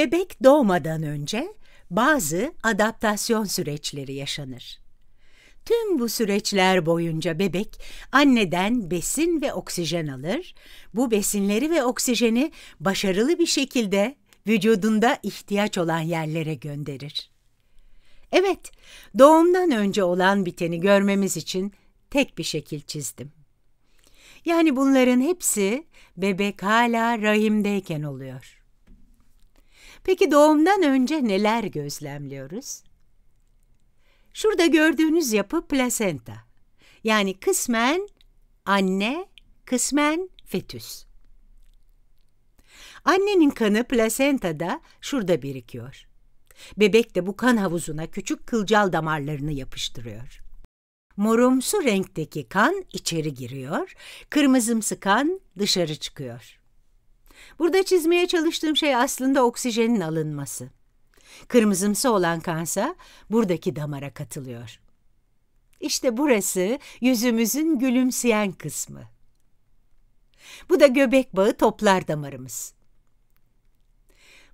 Bebek doğmadan önce bazı adaptasyon süreçleri yaşanır. Tüm bu süreçler boyunca bebek anneden besin ve oksijen alır. Bu besinleri ve oksijeni başarılı bir şekilde vücudunda ihtiyaç olan yerlere gönderir. Evet, doğumdan önce olan biteni görmemiz için tek bir şekil çizdim. Yani bunların hepsi bebek hala rahimdeyken oluyor. Peki doğumdan önce neler gözlemliyoruz? Şurada gördüğünüz yapı plasenta. Yani kısmen anne, kısmen fetüs. Annenin kanı plasentada şurada birikiyor. Bebek de bu kan havuzuna küçük kılcal damarlarını yapıştırıyor. Morumsu renkteki kan içeri giriyor, kırmızımsı kan dışarı çıkıyor. Burada çizmeye çalıştığım şey aslında oksijenin alınması. Kırmızımsı olan kansa buradaki damara katılıyor. İşte burası yüzümüzün gülümseyen kısmı. Bu da göbek bağı toplar damarımız.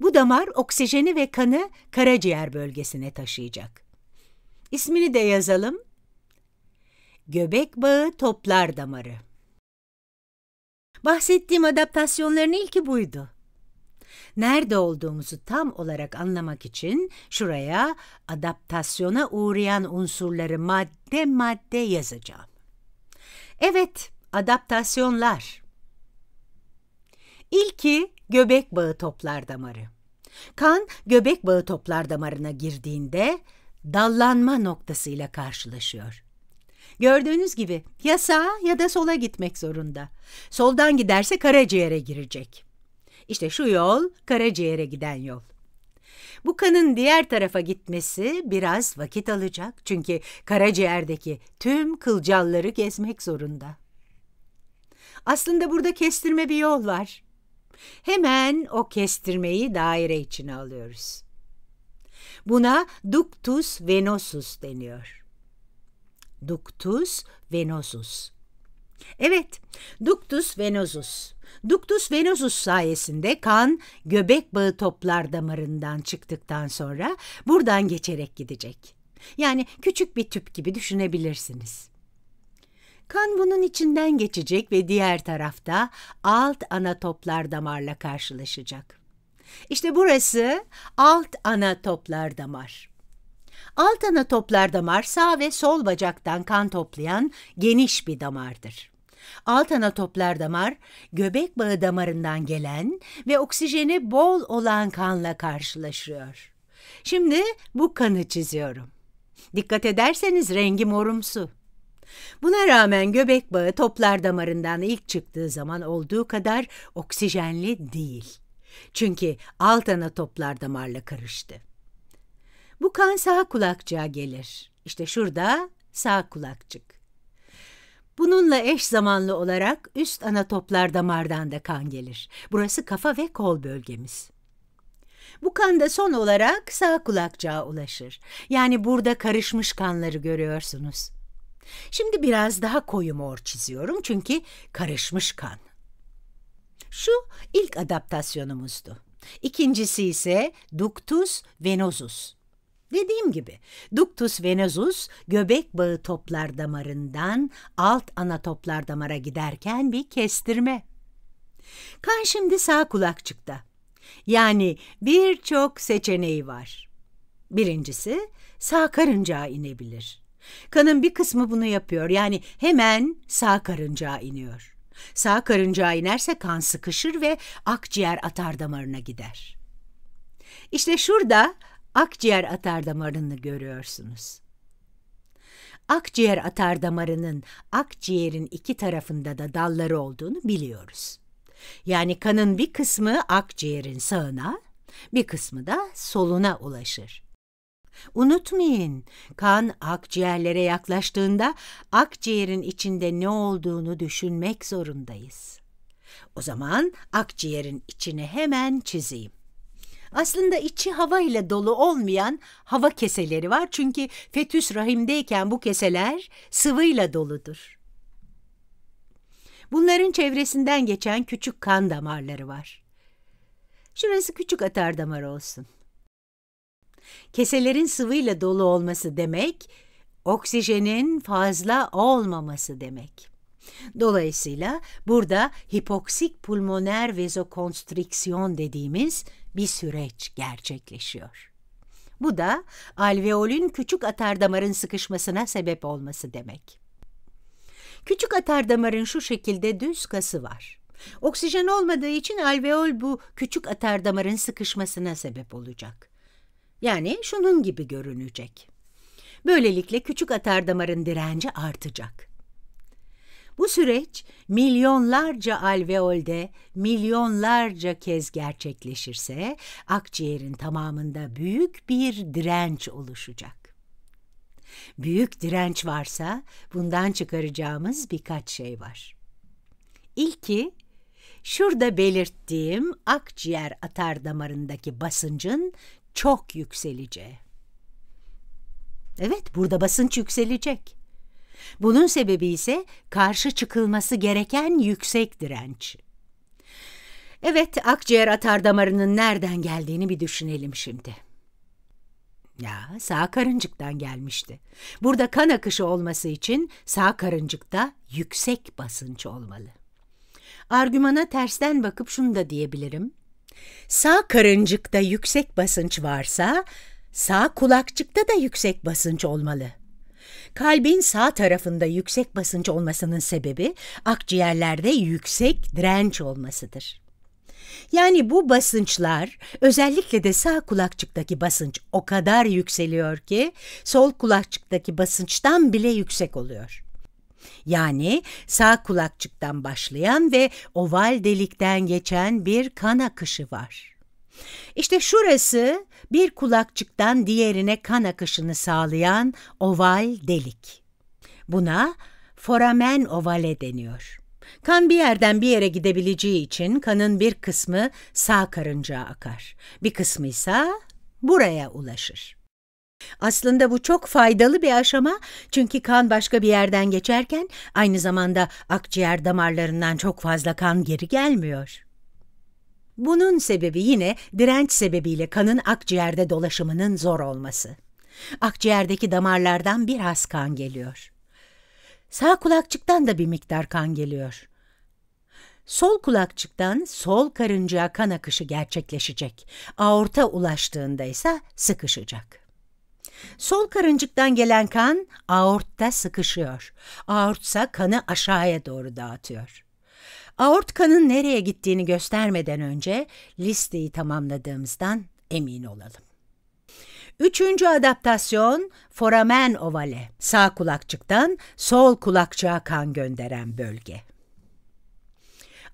Bu damar oksijeni ve kanı karaciğer bölgesine taşıyacak. İsmini de yazalım. Göbek bağı toplar damarı. Bahsettiğim adaptasyonların ilki buydu. Nerede olduğumuzu tam olarak anlamak için şuraya adaptasyona uğrayan unsurları madde madde yazacağım. Evet, adaptasyonlar. İlki göbek bağı toplar damarı. Kan göbek bağı toplar damarına girdiğinde dallanma noktasıyla karşılaşıyor. Gördüğünüz gibi ya sağa ya da sola gitmek zorunda. Soldan giderse karaciğere girecek. İşte şu yol karaciğere giden yol. Bu kanın diğer tarafa gitmesi biraz vakit alacak çünkü karaciğerdeki tüm kılcalları gezmek zorunda. Aslında burada kestirme bir yol var. Hemen o kestirmeyi daire içine alıyoruz. Buna ductus venosus deniyor. Ductus venosus. Evet, ductus venosus. Ductus venosus sayesinde kan göbek bağı toplar damarından çıktıktan sonra buradan geçerek gidecek. Yani küçük bir tüp gibi düşünebilirsiniz. Kan bunun içinden geçecek ve diğer tarafta alt ana toplar damarla karşılaşacak. İşte burası alt ana toplar damar. Alt ana toplar damar sağ ve sol bacaktan kan toplayan geniş bir damardır. Alt ana toplar damar göbek bağı damarından gelen ve oksijeni bol olan kanla karşılaşıyor. Şimdi bu kanı çiziyorum. Dikkat ederseniz rengi morumsu. Buna rağmen göbek bağı toplar damarından ilk çıktığı zaman olduğu kadar oksijenli değil. Çünkü alt ana toplar damarla karıştı. Bu kan sağ kulakçığa gelir. İşte şurada sağ kulakçık. Bununla eş zamanlı olarak üst ana toplar damardan da kan gelir. Burası kafa ve kol bölgemiz. Bu kan da son olarak sağ kulakçığa ulaşır. Yani burada karışmış kanları görüyorsunuz. Şimdi biraz daha koyu mor çiziyorum çünkü karışmış kan. Şu ilk adaptasyonumuzdu. İkincisi ise ductus venosus. Dediğim gibi ductus venosus göbek bağı toplar damarından alt ana toplar damara giderken bir kestirme. Kan şimdi sağ kulakçıkta. Yani birçok seçeneği var. Birincisi sağ karıncağa inebilir. Kanın bir kısmı bunu yapıyor. Yani hemen sağ karıncağa iniyor. Sağ karıncağa inerse kan sıkışır ve akciğer atar damarına gider. İşte şurada akciğer atardamarını görüyorsunuz. Akciğer atardamarının akciğerin iki tarafında da dalları olduğunu biliyoruz. Yani kanın bir kısmı akciğerin sağına, bir kısmı da soluna ulaşır. Unutmayın, kan akciğerlere yaklaştığında akciğerin içinde ne olduğunu düşünmek zorundayız. O zaman akciğerin içini hemen çizeyim. Aslında içi hava ile dolu olmayan hava keseleri var çünkü fetüs rahimdeyken bu keseler sıvıyla doludur. Bunların çevresinden geçen küçük kan damarları var. Şurası küçük atardamar olsun. Keselerin sıvıyla dolu olması demek, oksijenin fazla olmaması demek. Dolayısıyla burada hipoksik pulmoner vezokonstriksiyon dediğimiz bir süreç gerçekleşiyor. Bu da alveolün küçük atardamarın sıkışmasına sebep olması demek. Küçük atardamarın şu şekilde düz kası var. Oksijen olmadığı için alveol bu küçük atardamarın sıkışmasına sebep olacak. Yani şunun gibi görünecek. Böylelikle küçük atardamarın direnci artacak. Bu süreç milyonlarca alveolde milyonlarca kez gerçekleşirse akciğerin tamamında büyük bir direnç oluşacak. Büyük direnç varsa bundan çıkaracağımız birkaç şey var. İlki şurada belirttiğim akciğer atar damarındaki basıncın çok yükseleceği. Evet, burada basınç yükselecek. Bunun sebebi ise karşı çıkılması gereken yüksek direnç. Evet, akciğer atar damarının nereden geldiğini bir düşünelim şimdi. Ya, sağ karıncıktan gelmişti. Burada kan akışı olması için sağ karıncıkta yüksek basınç olmalı. Argümana tersten bakıp şunu da diyebilirim. Sağ karıncıkta yüksek basınç varsa, sağ kulakçıkta da yüksek basınç olmalı. Kalbin sağ tarafında yüksek basınç olmasının sebebi akciğerlerde yüksek direnç olmasıdır. Yani bu basınçlar özellikle de sağ kulakçıktaki basınç o kadar yükseliyor ki sol kulakçıktaki basınçtan bile yüksek oluyor. Yani sağ kulakçıktan başlayan ve oval delikten geçen bir kan akışı var. İşte şurası bir kulakçıktan diğerine kan akışını sağlayan oval delik. Buna foramen ovale deniyor. Kan bir yerden bir yere gidebileceği için kanın bir kısmı sağ karıncağa akar. Bir kısmı ise buraya ulaşır. Aslında bu çok faydalı bir aşama çünkü kan başka bir yerden geçerken aynı zamanda akciğer damarlarından çok fazla kan geri gelmiyor. Bunun sebebi yine direnç sebebiyle kanın akciğerde dolaşımının zor olması. Akciğerdeki damarlardan biraz kan geliyor. Sağ kulakçıktan da bir miktar kan geliyor. Sol kulakçıktan sol karıncaya kan akışı gerçekleşecek. Aorta ulaştığında ise sıkışacak. Sol karıncıktan gelen kan aortta sıkışıyor. Aortsa kanı aşağıya doğru dağıtıyor. Aort kanın nereye gittiğini göstermeden önce listeyi tamamladığımızdan emin olalım. Üçüncü adaptasyon foramen ovale, sağ kulakçıktan sol kulakçığa kan gönderen bölge.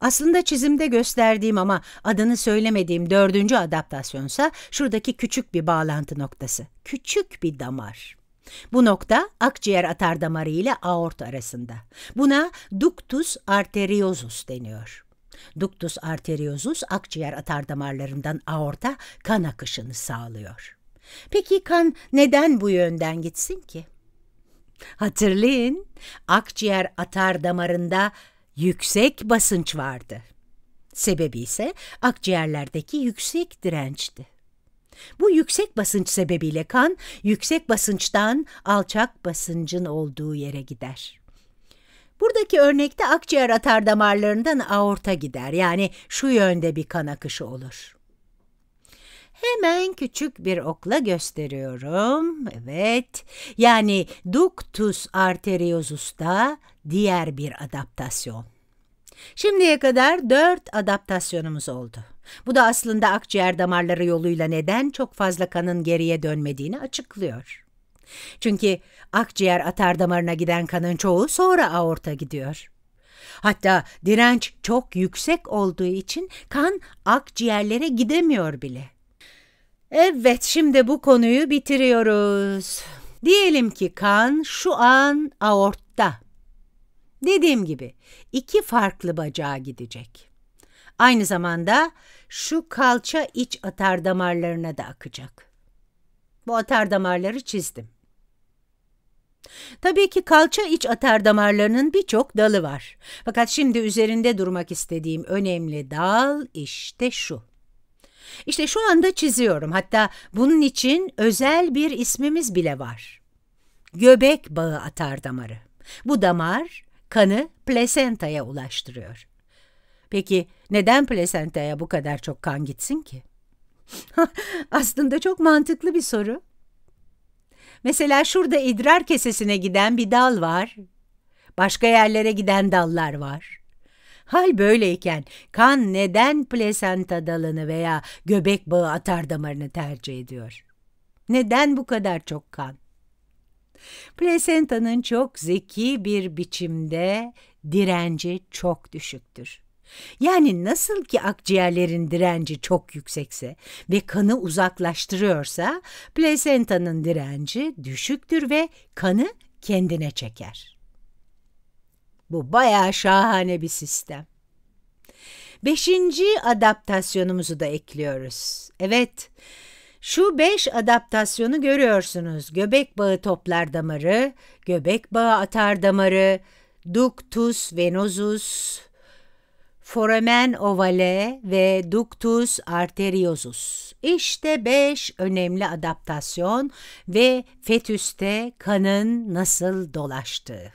Aslında çizimde gösterdiğim ama adını söylemediğim dördüncü adaptasyonsa şuradaki küçük bir bağlantı noktası. Küçük bir damar. Bu nokta akciğer atar damarı ile aort arasında. Buna ductus arteriosus deniyor. Ductus arteriosus akciğer atar damarlarından aorta kan akışını sağlıyor. Peki kan neden bu yönden gitsin ki? Hatırlayın, akciğer atar damarında yüksek basınç vardı. Sebebi ise akciğerlerdeki yüksek dirençti. Bu yüksek basınç sebebiyle kan yüksek basınçtan alçak basıncın olduğu yere gider. Buradaki örnekte akciğer atar damarlarından aorta gider. Yani şu yönde bir kan akışı olur. Hemen küçük bir okla gösteriyorum. Evet, yani ductus arteriosus'ta diğer bir adaptasyon. Şimdiye kadar dört adaptasyonumuz oldu. Bu da aslında akciğer damarları yoluyla neden çok fazla kanın geriye dönmediğini açıklıyor. Çünkü akciğer atar damarına giden kanın çoğu sonra aorta gidiyor. Hatta direnç çok yüksek olduğu için kan akciğerlere gidemiyor bile. Evet, şimdi bu konuyu bitiriyoruz. Diyelim ki kan şu an aortta. Dediğim gibi iki farklı bacağa gidecek. Aynı zamanda şu kalça iç atar damarlarına da akacak. Bu atar damarları çizdim. Tabii ki kalça iç atar damarlarının birçok dalı var. Fakat şimdi üzerinde durmak istediğim önemli dal işte şu. İşte şu anda çiziyorum. Hatta bunun için özel bir ismimiz bile var. Göbek bağı atar damarı. Bu damar kanı plasentaya ulaştırıyor. Peki neden plasentaya bu kadar çok kan gitsin ki? Aslında çok mantıklı bir soru. Mesela şurada idrar kesesine giden bir dal var. Başka yerlere giden dallar var. Hal böyleyken kan neden plasenta dalını veya göbek bağı atar damarını tercih ediyor? Neden bu kadar çok kan? Plasentanın çok zeki bir biçimde direnci çok düşüktür. Yani nasıl ki akciğerlerin direnci çok yüksekse ve kanı uzaklaştırıyorsa, plasentanın direnci düşüktür ve kanı kendine çeker. Bu bayağı şahane bir sistem. Beşinci adaptasyonumuzu da ekliyoruz. Evet, şu beş adaptasyonu görüyorsunuz. Göbek bağı toplar damarı, göbek bağı atar damarı, ductus venosus, foramen ovale ve ductus arteriosus. İşte beş önemli adaptasyon ve fetüste kanın nasıl dolaştığı.